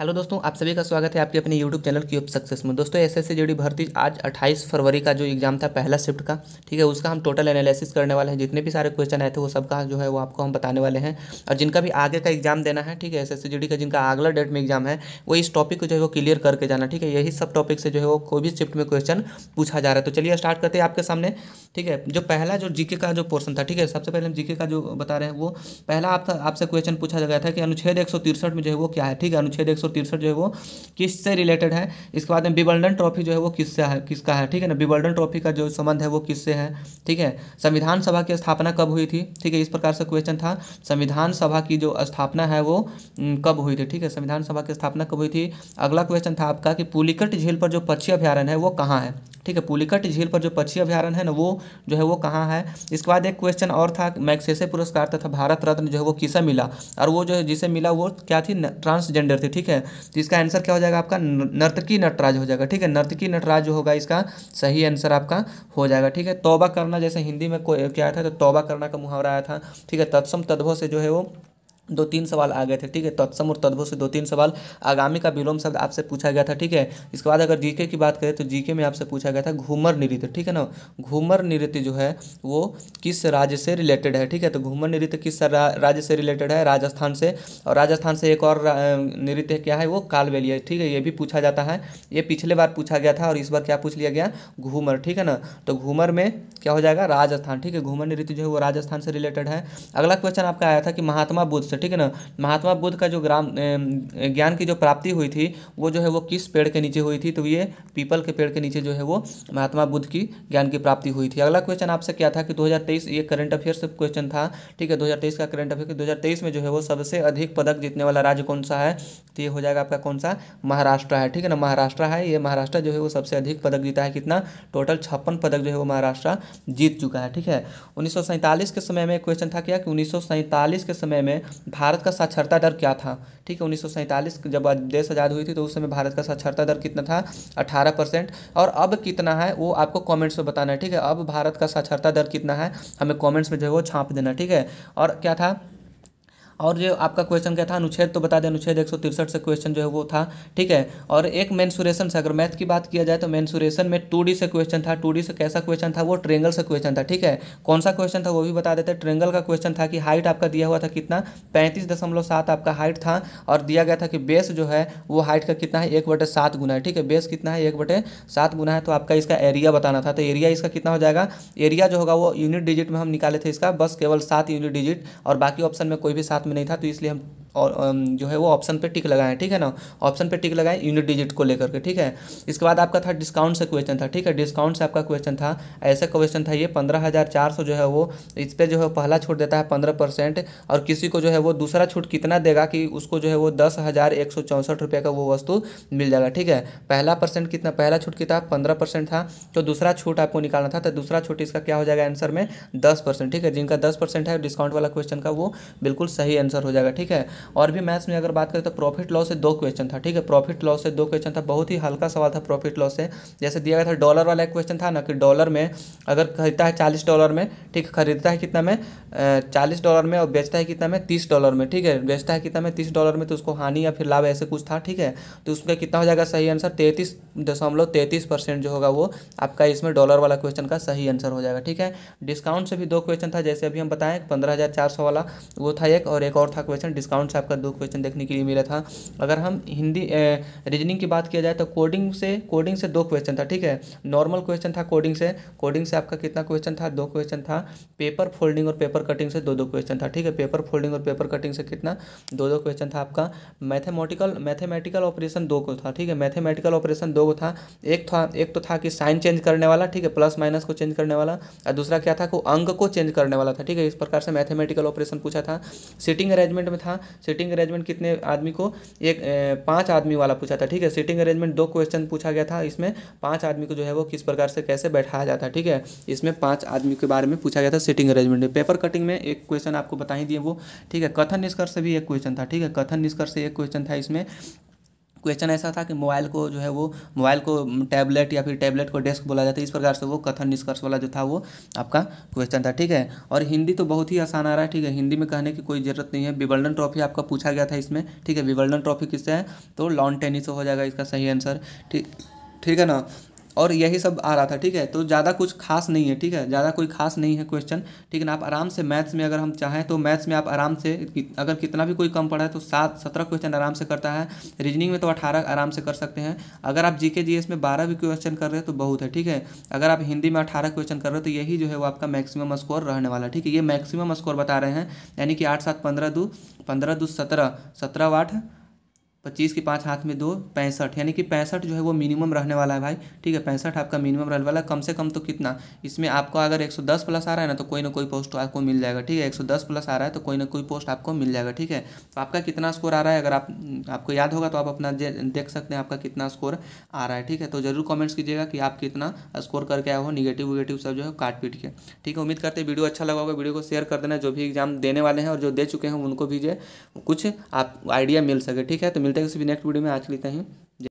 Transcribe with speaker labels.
Speaker 1: Hello दोस्तों, आप सभी का स्वागत है आपके अपने यूट्यूब चैनल की सक्सेस में। दोस्तों एस सी जी भर्ती आज 28 फरवरी का जो एग्ज़ाम था, पहला शिफ्ट का, ठीक है, उसका हम टोटल एनालिसिस करने वाले हैं। जितने भी सारे क्वेश्चन आए थे, वो सबका जो है वो आपको हम बताने वाले हैं। और जिनका भी आगे का एग्ज़ाम देना है, ठीक है एस एस का जिनका अगला डेट में एग्ज़ाम है, वो इस टॉपिक को जो है वो क्लियर करके जाना, ठीक है। यही सब टॉपिक से जो है वो कोई भी शिफ्ट में क्वेश्चन पूछा जा रहा है। तो चलिए स्टार्ट करते हैं आपके सामने। ठीक है? जो पहला जो जीके का जो पोर्सन था, ठीक है? सबसे पहले हम जीके का जो बता रहे हैं, वो पहला आपका आपसे क्वेश्चन पूछा गया था कि अनुच्छेद एक में जो है वो क्या है, ठीक है? अनुच्छेद एक जो है वो किससे रिलेटेड है? इसके बाद में बिबल्डन ट्रॉफी जो है वो किससे है, किसका है, ठीक है ना? बिबल्डन ट्रॉफी का जो संबंध है वो किससे है, ठीक है? संविधान सभा की स्थापना कब हुई थी? ठीक है, इस प्रकार से क्वेश्चन था। संविधान सभा की जो स्थापना है वो कब हुई थी, ठीक है? संविधान सभा की स्थापना कब हुई थी? अगला क्वेश्चन था आपका कि पुलिकट झील पर जो पक्षी अभ्यारण्य है वो कहाँ है? ठीक है, पुलिकट झील पर जो पक्षी अभ्यारण है ना, वो जो है वो कहाँ है? इसके बाद एक क्वेश्चन और था मैक्सेसे पुरस्कार तथा भारत रत्न जो है वो किसे मिला? और वो जो है जिसे मिला, वो क्या थी? ट्रांसजेंडर थी, ठीक है? तो इसका आंसर क्या हो जाएगा आपका? नर्तकी नटराज हो जाएगा, ठीक है? नर्तकी नटराज जो होगा, इसका सही आंसर आपका हो जाएगा, ठीक है? तौबा करना, जैसे हिंदी में कोई, क्या था? तो तौबा करना का मुहावरा आया था, ठीक है? तत्सम तद्भव से जो है वो दो तीन सवाल आ गए थे, ठीक है? तत्सम और तद्भव से दो तीन सवाल। आगामी का विलोम शब्द आपसे पूछा गया था, ठीक है? इसके बाद अगर जीके की बात करें तो जीके में आपसे पूछा गया था घूमर नृत्य ठीक है ना? घूमर नृत्य जो है, वो किस राज्य से रिलेटेड है, ठीक है? तो घूमर नृत्य किस राज्य से रिलेटेड है? राजस्थान से। और राजस्थान से एक और नृत्य क्या है? वो कालबेलिया, ठीक है? ये भी पूछा जाता है। ये पिछले बार पूछा गया था और इस बार क्या पूछ लिया गया? घूमर, ठीक है ना? तो घूमर में क्या हो जाएगा? राजस्थान, ठीक है? घूमर नृत्य जो है, वो राजस्थान से रिलेटेड है। अगला क्वेश्चन आपका आया था कि महात्मा बुद्ध ठीक है ना? महात्मा बुद्ध का जो ग्राम ज्ञान की जो प्राप्ति हुई थी, वो जो है वो किस पेड़ के नीचे हुई थी? तो ये पीपल के पेड़ के नीचे जो है वो महात्मा बुद्ध की ज्ञान की प्राप्ति हुई थी। अगला क्वेश्चन आपसे क्या था कि 2023 ये करंट अफेयर्स क्वेश्चन था, ठीक है? 2023 का करंट अफेयर दो हज़ार में जो है वो सबसे अधिक पदक जीतने वाला राज्य कौन सा है? तो ये हो जाएगा आपका कौन सा? महाराष्ट्र है, ठीक है ना? महाराष्ट्र है, ये महाराष्ट्र जो है वो सबसे अधिक पदक जीता है कितना? टोटल छप्पन पदक जो है वो महाराष्ट्र जीत चुका है, ठीक है? उन्नीस सौ सैंतालीस के समय में क्वेश्चन था क्या कि उन्नीस सौ सैंतालीस के समय में भारत का साक्षरता दर क्या था? ठीक है, उन्नीस सौ सैंतालीस जब देश आज़ाद हुई थी तो उस समय भारत का साक्षरता दर कितना था? अठारह परसेंट। और अब कितना है, वो आपको कमेंट्स में बताना है, ठीक है? अब भारत का साक्षरता दर कितना है, हमें कमेंट्स में जो है वो छाप देना ठीक है? और क्या था? और जो आपका क्वेश्चन क्या था? अनुच्छेद तो बता दें, अनुच्छेद एक से क्वेश्चन जो है वो था, ठीक है? और एक मेन्सुरेशन से अगर मैथ की बात किया जाए तो मेन्सुरेशन में टू से क्वेश्चन था। टू से कैसा क्वेश्चन था? वो ट्रेंगल से क्वेश्चन था, ठीक है? कौन सा क्वेश्चन था? वो भी बता देते। ट्रेंगल का क्वेश्चन था कि हाइट आपका दिया हुआ था कितना? पैंतीस दशमलव सात आपका हाइट था और दिया गया था कि बेस जो है वो हाइट का कितना है? एक बटे सात गुना है, ठीक है? बेस कितना है? एक बटे सात गुना है तो आपका इसका एरिया बताना था। तो एरिया इसका कितना हो जाएगा? एरिया जो होगा वो यूनिट डिजिट में हम निकाले थे इसका। बस केवल सात यूनिट डिजिट और बाकी ऑप्शन में कोई भी साथ में नहीं था तो इसलिए हम और जो है वो ऑप्शन पे टिक लगाएँ, ठीक है ना? ऑप्शन पे टिक लगाएँ यूनिट डिजिट को लेकर के, ठीक है? इसके बाद आपका था डिस्काउंट से क्वेश्चन था, ठीक है? डिस्काउंट से आपका क्वेश्चन था, ऐसा क्वेश्चन था ये, पंद्रह हज़ार चार सौ जो है वो, इस पर जो है पहला छूट देता है पंद्रह परसेंट, और किसी को जो है वो दूसरा छूट कितना देगा कि उसको जो है वो दस हज़ार एक सौ चौंसठ रुपये का वो वस्तु मिल जाएगा, ठीक है? पहला परसेंट कितना, पहला छूट कितना? पंद्रह परसेंट था तो दूसरा छूट आपको निकालना था तो दूसरा छूट इसका क्या हो जाएगा आंसर में? दस परसेंट, ठीक है? जिनका दस परसेंट है डिस्काउंट वाला क्वेश्चन का वो बिल्कुल सही आंसर हो जाएगा, ठीक है? और भी मैथ्स में अगर बात करें तो प्रॉफिट लॉस से दो क्वेश्चन था, ठीक है? प्रॉफिट लॉस से दो क्वेश्चन था, बहुत ही हल्का सवाल था प्रॉफिट लॉस से। जैसे दिया गया था डॉलर वाला एक क्वेश्चन था ना कि डॉलर में अगर खरीदता है चालीस डॉलर में, ठीक खरीदता है कितना में? चालीस डॉलर में और बेचता है कितना में? तीस डॉलर में, ठीक है? बेचता है कितना में? तीस डॉलर में तो उसको हानि या फिर लाभ ऐसे कुछ था, ठीक है? तो उसका कितना हो जाएगा सही आंसर तैंतीस दशमलव तैंतीस परसेंट जो होगा वो आपका इसमें डॉलर वाला क्वेश्चन का सही आंसर हो जाएगा, ठीक है? डिस्काउंट से भी दो क्वेश्चन था, जैसे अभी हम बताएँ, पंद्रह हज़ार चार सौ वाला, वो था एक और एक और था क्वेश्चन डिस्काउंट से आपका दो क्वेश्चन देखने के लिए मिला था। अगर हम हिंदी रीजनिंग की बात किया जाए तो कोडिंग से कोडिंग से दो क्वेश्चन था, ठीक है? नॉर्मल क्वेश्चन था कोडिंग से। कोडिंग से आपका कितना क्वेश्चन था? दो क्वेश्चन था। पेपर फोल्डिंग और पेपर कटिंग से दो दो क्वेश्चन था, ठीक है? पेपर फोल्डिंग और पेपर कटिंग से कितना? दो दो क्वेश्चन था आपका। मैथमेटिकल मैथमेटिकल ऑपरेशन दो को था, ठीक है? मैथमेटिकल ऑपरेशन दो को था। एक था, एक तो था कि साइन चेंज करने वाला, ठीक है? प्लस माइनस को चेंज करने वाला। और दूसरा क्या था? कि अंक को चेंज करने वाला था, ठीक है? इस प्रकार से मैथमेटिकल ऑपरेशन पूछा था। सीटिंग अरेंजमेंट में था। सीटिंग अरेंजमेंट कितने आदमी को, एक पाँच आदमी वाला पूछा था, ठीक है? सीटिंग अरेंजमेंट दो क्वेश्चन पूछा गया था, इसमें पाँच आदमी को जो है वो किस प्रकार से कैसे बैठाया जाता है, ठीक है? इसमें पाँच आदमी के बारे में पूछा गया था सीटिंग अरेंजमेंट में। पेपर कटिंग में एक क्वेश्चन आपको बता ही दिए वो, ठीक है? कथन निष्कर्ष से भी एक क्वेश्चन था, ठीक है? कथन निष्कर्ष से एक क्वेश्चन था इसमें। क्वेश्चन ऐसा था कि मोबाइल को जो है वो मोबाइल को टैबलेट या फिर टैबलेट को डेस्क बोला जाता है। इस प्रकार से वो कथन निष्कर्ष वाला जो था वो आपका क्वेश्चन था, ठीक है? और हिंदी तो बहुत ही आसान आ रहा है, ठीक है? हिंदी में कहने की कोई ज़रूरत नहीं है। विवर्ल्डन ट्रॉफी आपका पूछा गया था इसमें, ठीक है? विवर्ल्डन ट्रॉफी किससे है? तो लॉन टेनिस हो जाएगा इसका सही आंसर ठीक ठीक है ना? और यही सब आ रहा था, ठीक है? तो ज़्यादा कुछ खास नहीं है, ठीक है? ज़्यादा कोई खास नहीं है क्वेश्चन ठीक है ना? आप आराम से मैथ्स में अगर हम चाहें तो मैथ्स में आप आराम से अगर कितना भी कोई कम पड़ा है तो सात, सत्रह क्वेश्चन आराम से करता है। रीजनिंग में तो अठारह आराम से कर सकते हैं। अगर आप जी के में बारह भी क्वेश्चन कर रहे हैं तो बहुत है, ठीक है? अगर आप हिंदी में अठारह क्वेश्चन कर रहे हो तो यही जो है वो आपका मैक्सिमम स्कोर रहने वाला है, ठीक है? ये मैक्सिमम स्कोर बता रहे हैं, यानी कि आठ, सात, पंद्रह दो पंद्रह दो, सत्रह सत्रह आठ पच्चीस की पाँच हाथ में दो, पैंसठ, यानी कि पैंसठ जो है वो मिनिमम रहने वाला है भाई। ठीक है, पैंसठ आपका मिनिमम रहने वाला है, कम से कम तो कितना? इसमें आपको अगर एक सौ दस प्लस आ रहा है ना तो कोई ना कोई पोस्ट आपको मिल जाएगा, ठीक है? एक सौ दस प्लस आ रहा है तो कोई ना कोई पोस्ट आपको मिल जाएगा, ठीक है? तो आपका कितना स्कोर आ रहा है? अगर आप, आपको याद होगा तो आप अपना देख सकते हैं आपका कितना स्कोर आ रहा है, ठीक है? तो ज़रूर कॉमेंट्स कीजिएगा कि आप कितना स्कोर करके आए हो निगेटिव वेगेटिव सब जो है काट पीट के। ठीक है, उम्मीद करते हैं वीडियो अच्छा लगा होगा। वीडियो को शेयर कर देना, जो भी एग्ज़ाम देने वाले हैं और जो दे चुके हैं, उनको भी जो कुछ आप आइडिया मिल सके, ठीक है? तो मिलते हैं किसी भी नेक्स्ट वीडियो में। आज के लिए